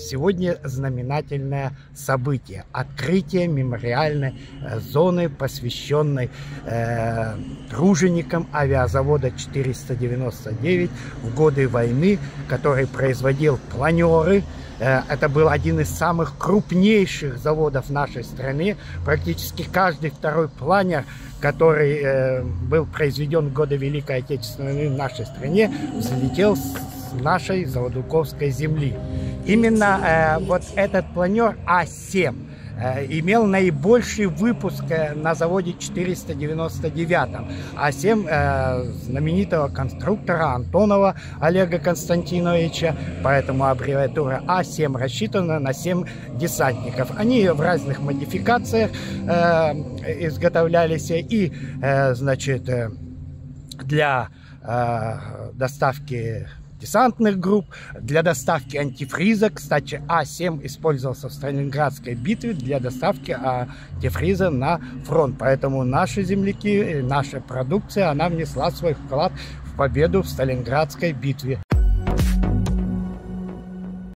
Сегодня знаменательное событие. Открытие мемориальной э, зоны, посвященной э, труженикам авиазавода 499 в годы войны, который производил планеры. Э, это был один из самых крупнейших заводов нашей стране. Практически каждый второй планер который э, был произведен в годы Великой Отечественной войны в нашей стране, взлетел с нашей Заводуковской земли. Именно э, вот этот планер А7 э, имел наибольший выпуск э, на заводе 499. А7 э, знаменитого конструктора Антонова Олега Константиновича, поэтому аббревиатура А7 рассчитана на 7 десантников. Они в разных модификациях э, изготовлялись и, э, значит, э, для э, доставки десантных групп, для доставки антифриза. Кстати, А7 использовался в Сталинградской битве для доставки антифриза на фронт. Поэтому наши земляки, наша продукция, она внесла свой вклад в победу в Сталинградской битве.